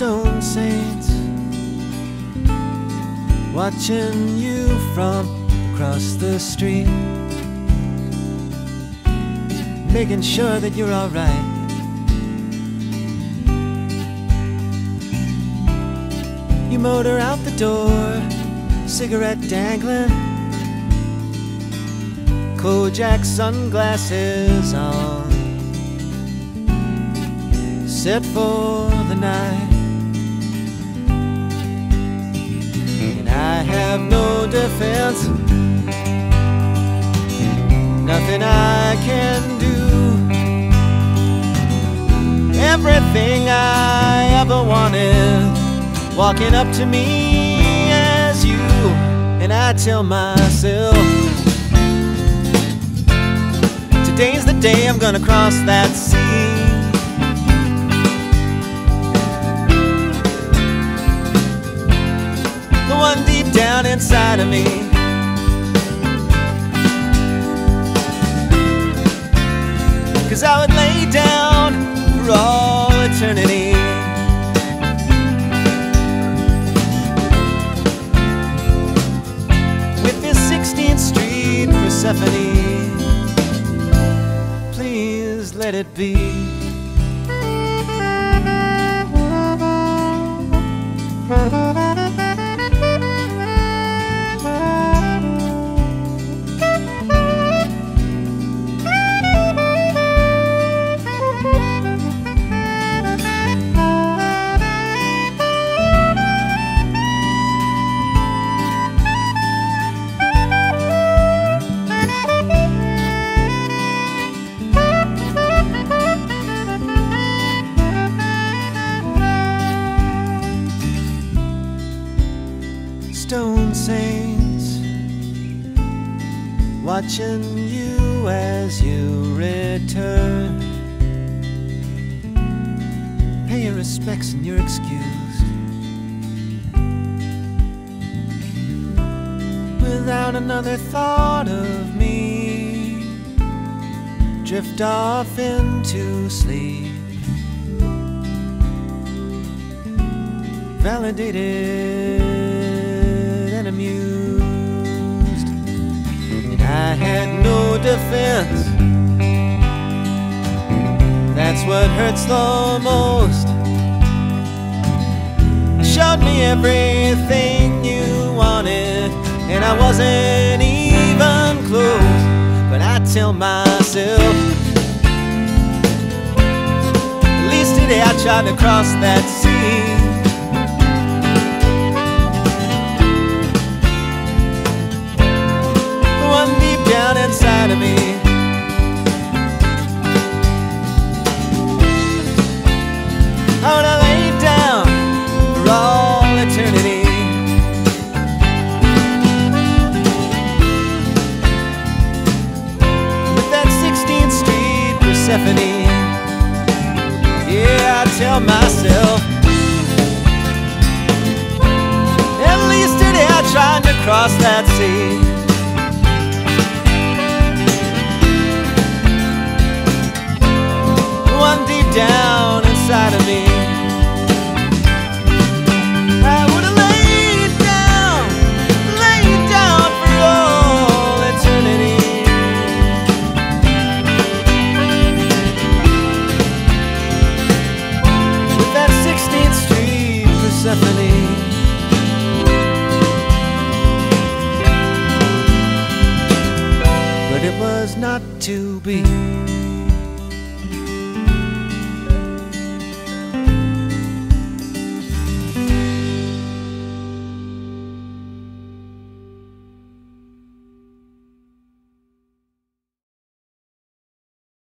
stone saints watching you from across the street, making sure that you're alright. You motor out the door, cigarette dangling, Kojak sunglasses on, set for the night. Nothing I can do. Everything I ever wanted walking up to me as you, and I tell myself, Today's the day I'm gonna cross that sea. The one deep down inside of me. Cause I would lay down for all eternity. With this 16th Street Persephone please let it be. Stone saints watching you as you return. Pay your respects and you're excused. Without another thought of me, drift off into sleep. Validated I had no defense. That's what hurts the most. Showed me everything you wanted, and I wasn't even close. But I tell myself, at least today I tried to cross that sea. Persephone. Yeah, I tell myself. At least today I tried to cross that sea. One deep down Persephone. But it was not to be.